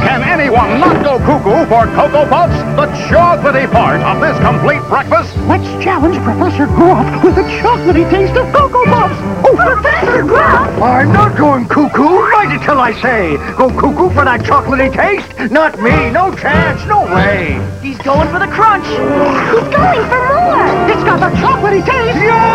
Can anyone not go cuckoo for Cocoa Puffs, the chocolatey part of this complete breakfast? Let's challenge Professor Gruff with the chocolatey taste of Cocoa Puffs. Oh, Professor Gruff! I'm not going cuckoo right until I say. Go cuckoo for that chocolatey taste? Not me. No chance. No way. He's going for the crunch. He's going for more. It's got the chocolatey taste. Yeah.